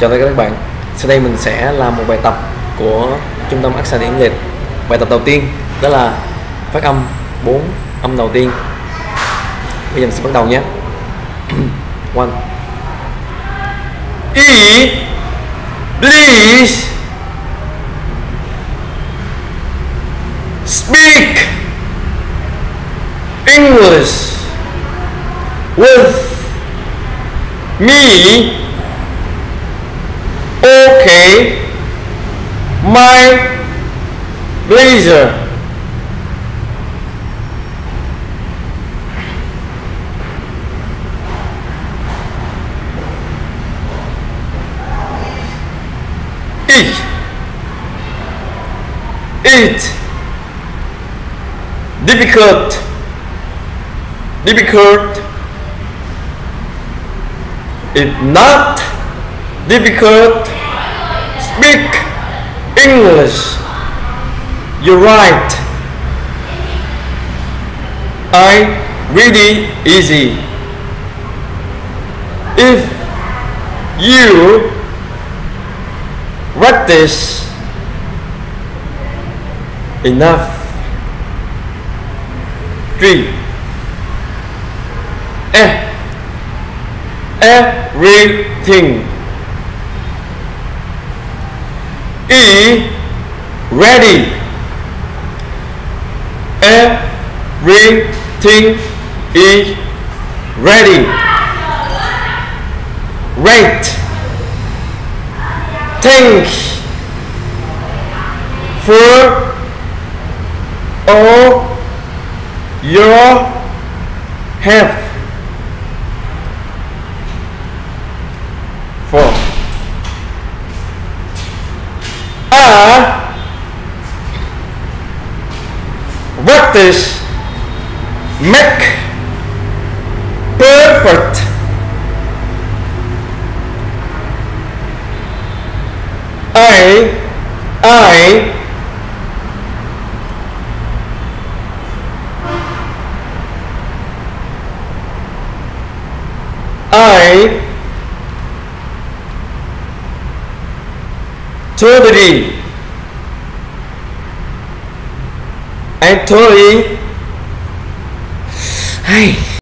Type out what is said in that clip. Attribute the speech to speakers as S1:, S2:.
S1: Chào tất cả các bạn. Sau đây mình sẽ làm một bài tập của Trung tâm Accent tiếng Liệt Bài tập đầu tiên đó là phát âm 4 âm đầu tiên. Bây giờ mình sẽ bắt đầu nhé. One. E Please. Speak English with me. My pleasure eat. Eat. Difficult. Difficult. If not difficult speak English. You're right I really easy. If you practice enough three. Eh, everything E ready. Everything is ready. Rate. Thank for all your help for practice make perfect. I I I totally I totally hey